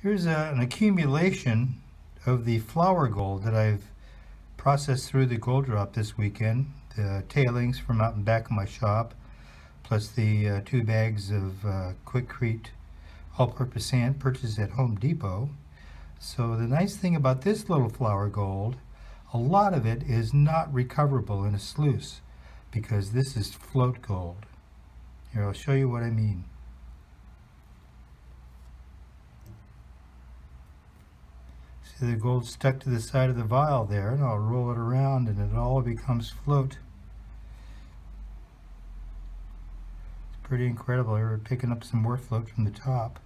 Here's a, an accumulation of the flour gold that I've processed through the GOLDROP this weekend. The tailings from out in back of my shop, plus the uh, two bags of uh, Quikrete all-purpose sand purchased at Home Depot. So the nice thing about this little flour gold, a lot of it is not recoverable in a sluice because this is float gold. Here, I'll show you what I mean. The gold stuck to the side of the vial there, and I'll roll it around and it all becomes float. It's pretty incredible. We're picking up some more float from the top.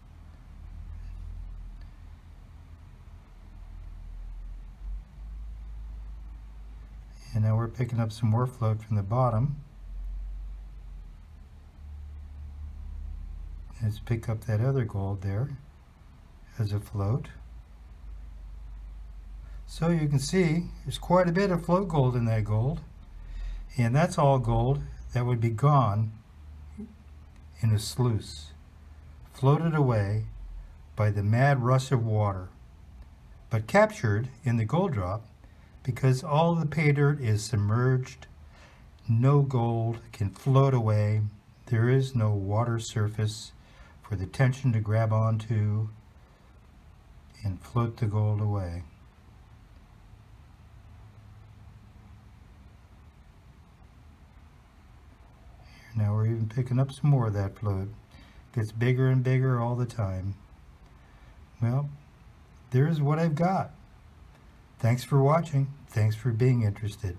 And now we're picking up some more float from the bottom. Let's pick up that other gold there as a float. So you can see there's quite a bit of float gold in that gold. And that's all gold that would be gone in a sluice, floated away by the mad rush of water, but captured in the GOLDROP because all the pay dirt is submerged. No gold can float away. There is no water surface for the tension to grab onto and float the gold away. Now we're even picking up some more of that fluid. Gets bigger and bigger all the time. Well, there's what I've got. Thanks for watching. Thanks for being interested.